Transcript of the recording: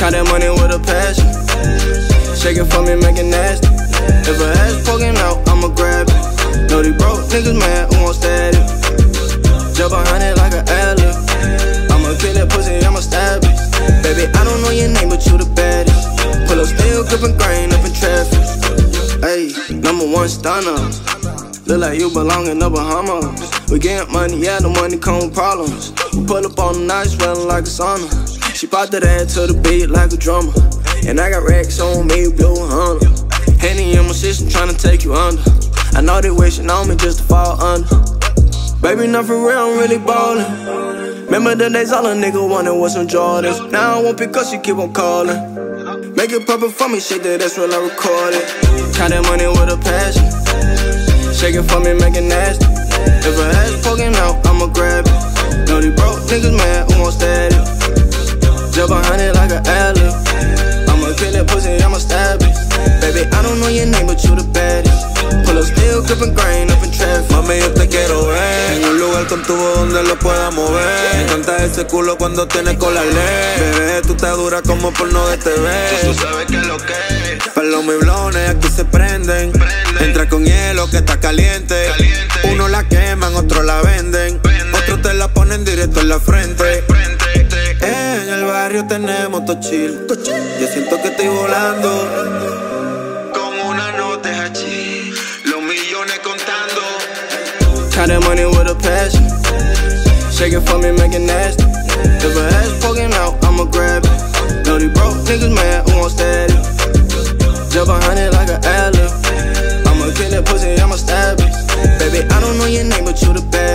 That money with a passion. Shake it for me, make it nasty. If a ass poking out, I'ma grab it. Know these broke niggas mad who won't static. Jump behind it like an alley. I'ma kill that pussy, I'ma stab it. Baby, I don't know your name, but you the baddest. Pull up still gripping grain up in traffic. Hey, number one stunner. Look like you belong in the Bahamas. We get money, yeah, the money come with problems. We pull up on the night, smelling like a sauna. She popped that ass to the beat like a drummer. And I got racks on me, blue hunter. Henny in my system tryna take you under. I know they wishing on me just to fall under. Baby, not for real, I'm really ballin'. Remember the days all a nigga wanted was some Jordans. Now I won't up, she keep on callin'. Make it proper for me, shit that, that's when I record it. Count that money with a passion. Shake it for me, make it nasty. If a ass poking out, I'ma an alley. I'ma kill that pussy, I'ma stab it. Baby, I don't know your name, but you the baddest. Pull up still gripping grain up in traffic. Mami, yo te quiero ver En un lugar con tubo donde lo pueda mover Me encanta ese culo cuando tiene cola ley Bebé, tú estás dura como porno de TV Tú sabes que es lo que es. Para mis blones aquí se prenden Entra con hielo que está caliente Caliente. Uno la queman, otros la venden Venden. Otros te la ponen directo en la frente Frente, te- En barrio tenemos to chill Yo siento que estoy volando Con una nota hachís, los millones contando. Count that money with a passion. Shake it for me, make it nasty. If a ass poking out, I'ma grab it. Know these broke niggas mad who won't static. Jump behind it like an alley. I'ma kill that pussy, I'ma stab it. Baby, I don't know your name, but you the baddest.